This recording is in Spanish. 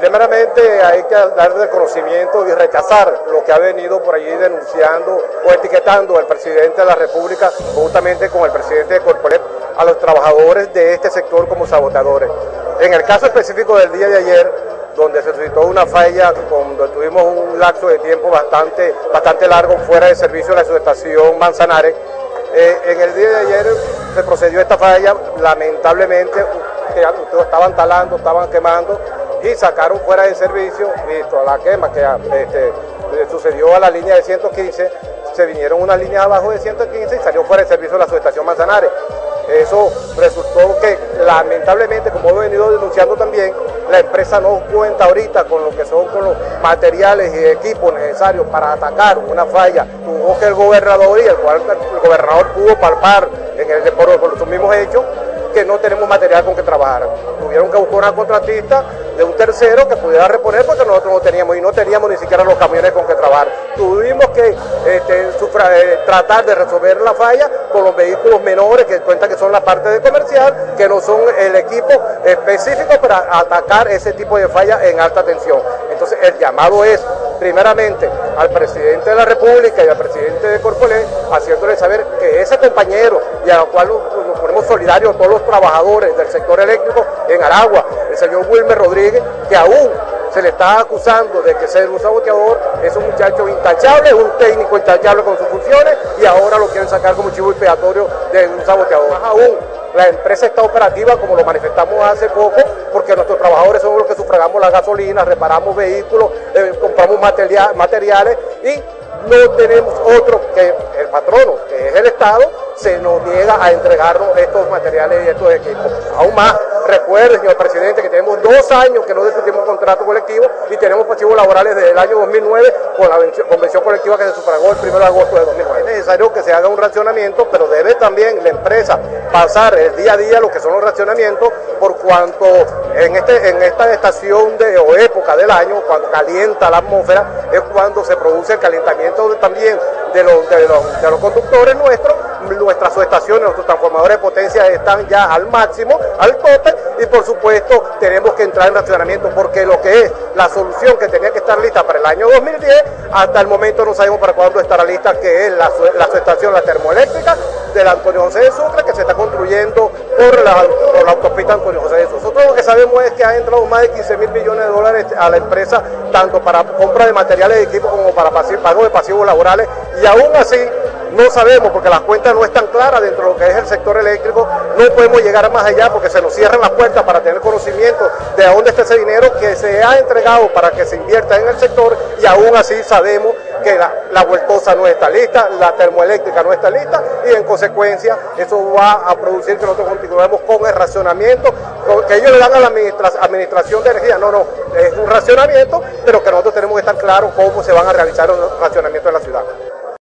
Primeramente hay que darle conocimiento y rechazar lo que ha venido por allí denunciando o etiquetando el presidente de la República justamente con el presidente de Corporet a los trabajadores de este sector como saboteadores. En el caso específico del día de ayer, donde se suscitó una falla, cuando tuvimos un lapso de tiempo bastante, bastante largo fuera de servicio de la subestación Manzanares, eh, en el día de ayer se procedió esta falla, lamentablemente estaban talando, estaban quemando, y sacaron fuera de servicio, visto la quema que este, sucedió a la línea de 115, se vinieron una línea abajo de 115 y salió fuera de servicio la subestación Manzanares. Eso resultó que lamentablemente, como he venido denunciando también, la empresa no cuenta ahorita con lo que son con los materiales y equipos necesarios para atacar una falla. Tuvo que el gobernador y el cual el gobernador pudo palpar en el, por, por los mismos hechos que no tenemos material con que trabajar. Tuvieron que buscar una contratista de un tercero que pudiera reponer porque nosotros no teníamos y no teníamos ni siquiera los camiones con que trabajar. Tuvimos que este, eh, tratar de resolver la falla con los vehículos menores que cuentan que son la parte de comercial, que no son el equipo específico para atacar ese tipo de falla en alta tensión. Entonces el llamado es primeramente al presidente de la República y al presidente de Corpolé, haciéndole saber que ese compañero y a lo cual nos ponemos solidarios todos los trabajadores del sector eléctrico en Aragua, el señor Wilmer Rodríguez, que aún se le está acusando de que ser un saboteador, es un muchacho intachable, es un técnico intachable con sus funciones y ahora lo quieren sacar como chivo expiatorio de un saboteador. Más aún, la empresa está operativa como lo manifestamos hace poco, porque nuestros trabajadores son los que sufragamos la gasolina, reparamos vehículos, eh, compramos materiales y no tenemos otro que el patrono, que es el Estado, se nos niega a entregarnos estos materiales y estos equipos. Aún más, recuerde, señor presidente, que tenemos dos años que no discutimos contrato colectivo y tenemos pasivos laborales desde el año 2009 con la convención colectiva que se sufragó el 1 de agosto de 2009. Es necesario que se haga un racionamiento, pero debe también la empresa pasar el día a día lo que son los racionamientos, por cuanto en, este, en esta estación de, o época del año, cuando calienta la atmósfera, es cuando se produce el calentamiento también de los, de los, de los conductores nuestros nuestras subestaciones, nuestros transformadores de potencia están ya al máximo, al tope, y por supuesto tenemos que entrar en racionamiento porque lo que es la solución que tenía que estar lista para el año 2010, hasta el momento no sabemos para cuándo estará lista, que es la, la subestación, la termoeléctrica del Antonio José de Sucre, que se está construyendo por la, por autopista Antonio José de Sucre. Nosotros lo que sabemos es que ha entrado más de 15 mil millones de dólares a la empresa, tanto para compra de materiales de equipo como para pago de pasivos laborales, y aún así no sabemos porque las cuentas no están claras dentro de lo que es el sector eléctrico, no podemos llegar más allá porque se nos cierran las puertas para tener conocimiento de dónde está ese dinero que se ha entregado para que se invierta en el sector y aún así sabemos que la, la vueltosa no está lista, la termoeléctrica no está lista y en consecuencia eso va a producir que nosotros continuemos con el racionamiento que ellos le dan a la administración de energía. No, no, es un racionamiento, pero que nosotros tenemos que estar claros cómo se van a realizar los racionamientos en la.